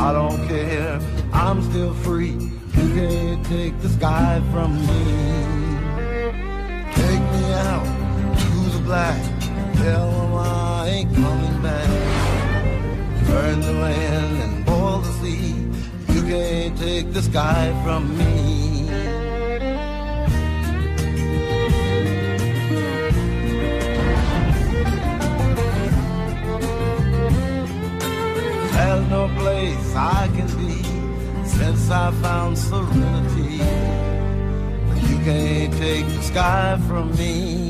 I don't care, I'm still free. You can't take the sky from me. Take me out to the black. Tell them I ain't coming back. Burn the land and boil the sea. You can't take the sky from me. No place I can be since I found serenity. But you can't take the sky from me.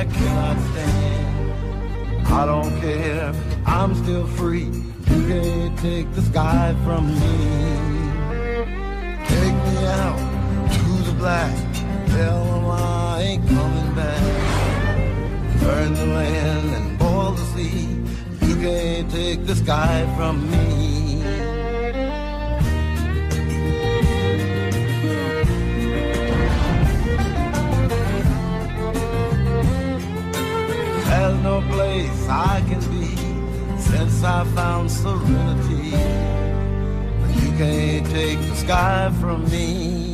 I cannot stand. I don't care, I'm still free. You can't take the sky from me. Take me out to the black, tell them I ain't coming back. Burn the land and boil the sea. You can't take the sky from me. I can be since I found serenity. You can't take the sky from me.